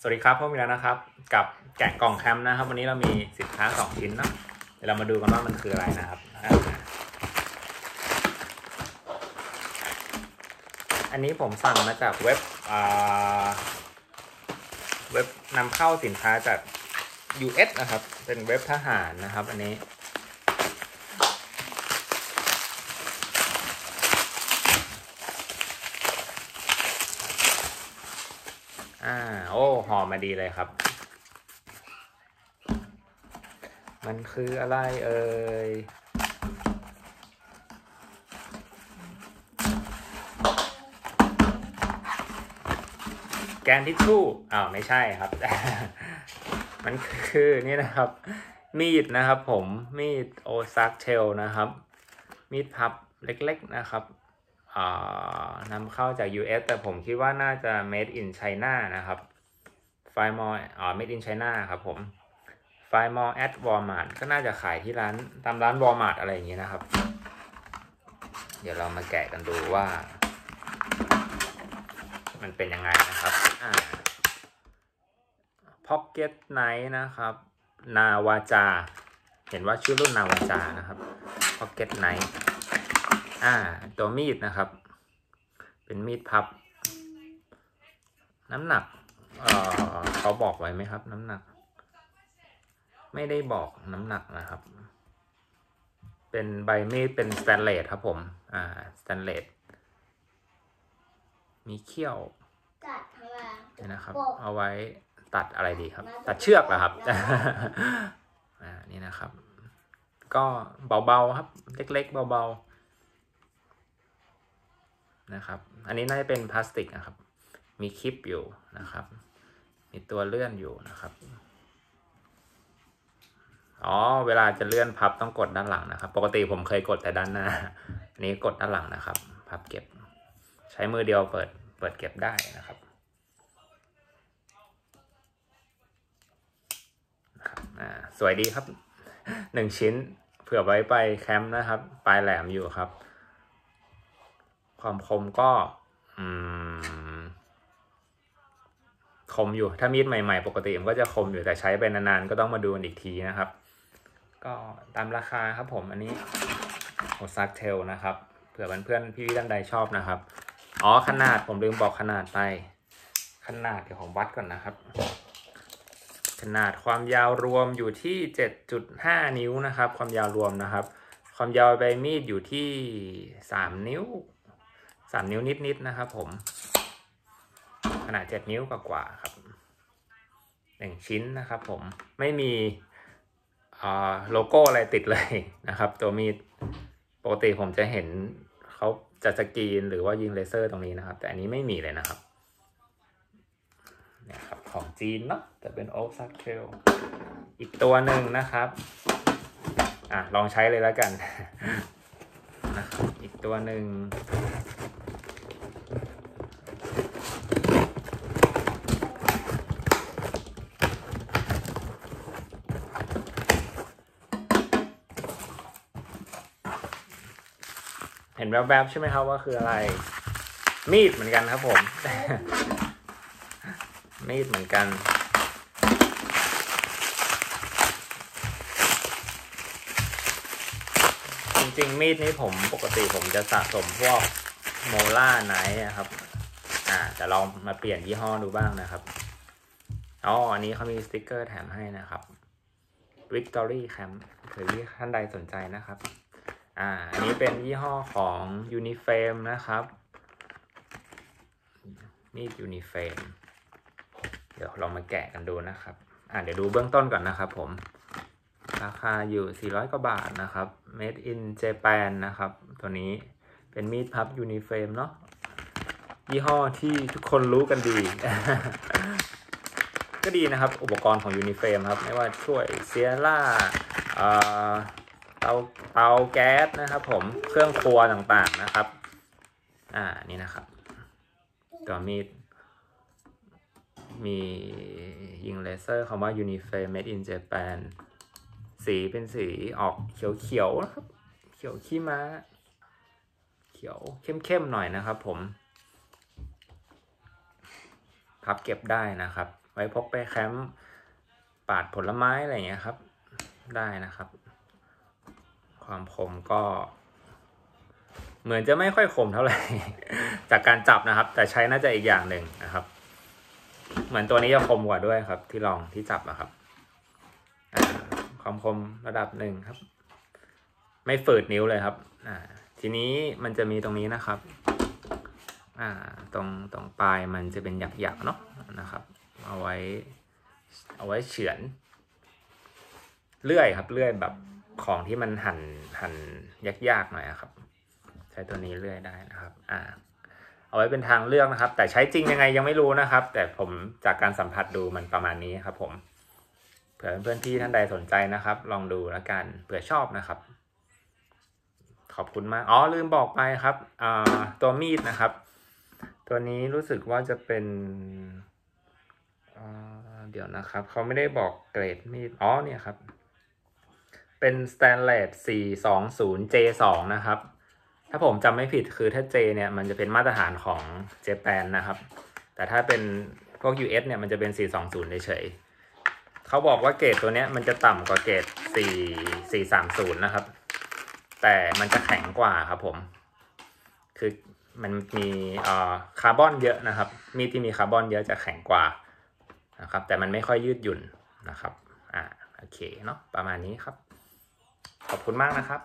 สวัสดีครับพบกันแล้วนะครับ กับแกะกล่องแคมป์นะครับ วันนี้เรามีสินค้าสองชิ้นเนาะเดี๋ยวเรามาดูกันว่ามันคืออะไรนะครับ อันนี้ผมสั่งมาจากเว็บเว็บนำเข้าสินค้าจาก US นะครับ เป็นเว็บทหารนะครับ อันนี้ อ่า โอ้ห่อมาดีเลยครับ มันคืออะไรเอ่ยแกนทิชชู่อ้าวไม่ใช่ครับ มันคือนี่นะครับ มีดนะครับผมมีด Ozark Trail นะครับ มีดพับเล็กๆนะครับ นำเข้าจาก US แต่ผมคิดว่าน่าจะ made in China นะครับไฟมออ่า made in China ครับผมไฟมอล at Walmart ก็น่าจะขายที่ร้านตามร้าน Walmart อะไรอย่างเงี้ยนะครับ เดี๋ยวเรามาแกะกันดูว่า มันเป็นยังไงนะครับอ่า Pocket Knife นะครับ นาวาจา เห็นว่าชื่อรุ่นนาวาจานะครับ Pocket Knife อ่า ตัวมีดนะครับ เป็นมีดพับ น้ำหนัก เอ่อเขาบอกไว้ไหมครับ น้ำหนัก ไม่ได้บอกน้ำหนักนะครับ เป็นใบมีดเป็นสแตนเลสครับผม อ่าสแตนเลสมีเขี้ยวกัดข้างล่างเนี่ยนะครับโปะเอาไว้ตัดอะไรดีครับน่าจะตัดเชือกเหรอครับได้อ่านี่นะครับ ก็เบาๆครับ เล็กๆเบาๆ นะครับ อันนี้น่าจะเป็นพลาสติกนะครับ มีคลิปอยู่นะครับ มีตัวเลื่อนอยู่นะครับ อ๋อ เวลาจะเลื่อนพับต้องกดด้านหลังนะครับ ปกติผมเคยกดแต่ด้านหน้า อันนี้กดด้านหลังนะครับ พับเก็บ ใช้มือเดียวเปิด เปิดเก็บได้นะครับนะครับอ่าสวยดีครับหนึ่งชิ้นเผื่อไว้ไปแคมป์นะครับ ปลายแหลมอยู่ครับ ความคมก็คมอยู่ ถ้ามีดใหม่ๆ ปกติมันก็จะคมอยู่แต่ใช้ไปนานๆ ก็ต้องมาดูอีกทีนะครับ ก็ตามราคาครับผมอันนี้โอซักเทลนะครับ เผื่อเพื่อนๆพี่ๆท่านใดชอบนะครับ อ๋อขนาดผมลืมบอกขนาดไปขนาดเดี๋ยวผมวัดก่อนนะครับ ขนาดความยาวรวมอยู่ที่ 7.5 นิ้วนะครับ ความยาวรวมนะครับ ความยาวใบมีดอยู่ที่ 3 นิ้ว 3นิ้วนิดๆนะครับผม ขนาด7นิ้วกว่าๆครับหนึ่งชิ้นนะครับผมไม่มีโลโก้อะไรติดเลยนะครับ ตัวมีดปกติผมจะเห็นเขาจะสกรีนหรือว่ายิงเลเซอร์ตรงนี้นะครับ แต่อันนี้ไม่มีเลยนะครับเนี่ยครับของจีนเนาะแต่เป็นโอ๊กซักเทลอีกตัวหนึ่งนะครับอะลองใช้เลยแล้วกันนะครับอีกตัวหนึ่ง นแวบๆใช่ไหมครับว่าคืออะไร มีดเหมือนกันครับผม มีดเหมือนกัน จริงๆ มีดนี้ผมปกติผมจะสะสมพวกโมล่าไนท์ครับ อ่าแต่ลองมาเปลี่ยนยี่ห้อดูบ้างนะครับอ๋ออันนี้เขามีสติกเกอร์แถมให้นะครับ Victory Camp เผื่อที่ท่านใดสนใจนะครับ อ่าอันนี้เป็นยี่ห้อของ Uniframe นะครับ มีด Uniframe เดี๋ยวเรามาแกะกันดูนะครับ อ่าเดี๋ยวดูเบื้องต้นก่อนนะครับผม ราคาอยู่ 400 กว่าบาทนะครับ Made in Japan นะครับ ตัวนี้เป็นมีดพับ Uniframe เนาะ ยี่ห้อที่ทุกคนรู้กันดี ก็ดีนะครับ อุปกรณ์ของ Uniframe ครับ ไม่ว่าช่วยเซียร่าเตาเตาแก๊สนะครับ ผมเครื่องครัวต่างๆนะครับ อ่านี่นะครับตัวมีดมียิงเลเซอร์คำว่า Uniframe Made in Japan สีเป็นสีออกเขียวๆนะครับ เขียวขี้ม้า เขียวเข้มๆหน่อยนะครับ ผมพับเก็บได้นะครับ ไว้พกไปแคมป์ปาดผลไม้อะไรอย่างเงี้ยครับ ได้นะครับ ความคมก็ เหมือนจะไม่ค่อยคมเท่าไหร่ จากการจับนะครับ แต่ใช้น่าจะอีกอย่างหนึ่งนะครับ เหมือนตัวนี้จะคมกว่าด้วยครับ ที่ลองที่จับนะครับความคมระดับหนึ่งครับ ไม่ฝืดนิ้วเลยครับ อ่า ทีนี้มันจะมีตรงนี้นะครับ อ่า ตรงตรงปลายมันจะเป็นหยักๆเนาะนะครับ เอาไว้ เอาไว้เฉือนเลื่อยครับเลื่อยแบบ ของที่มันหั่นหั่นยากๆหน่อยครับ ใช้ตัวนี้เลื่อยได้นะครับ อ่า เอาไว้เป็นทางเลือกนะครับ แต่ใช้จริงยังไงยังไม่รู้นะครับ แต่ผมจากการสัมผัสดูมันประมาณนี้ครับ ผมเผื่อเพื่อนๆที่ท่านใดสนใจนะครับ ลองดูแล้วกันเผื่อชอบนะครับ ขอบคุณมากอ๋อลืมบอกไปครับอ่าตัวมีดนะครับ ตัวนี้รู้สึกว่าจะเป็นเดี๋ยวนะครับ เขาไม่ได้บอกเกรดมีดอ๋อเนี่ยครับ เป็น Stanless 420 J2 นะครับ ถ้าผมจำไม่ผิดคือถ้า J เนี่ยมันจะเป็นมาตรฐานของเจแปนนะครับ แต่ถ้าเป็นพวก US เนี่ยมันจะเป็น 420เฉยๆเขาบอกว่าเกรดตัวเนี้ยมันจะต่ำกว่าเกรด4 430 นะครับ แต่มันจะแข็งกว่าครับผม คือมันมีคาร์บอนเยอะนะครับ มีที่มีคาร์บอนเยอะจะแข็งกว่านะครับ แต่มันไม่ค่อยยืดหยุ่นนะครับ อ่า โอเค เนาะ ประมาณนี้ครับ ขอบคุณมากนะครับ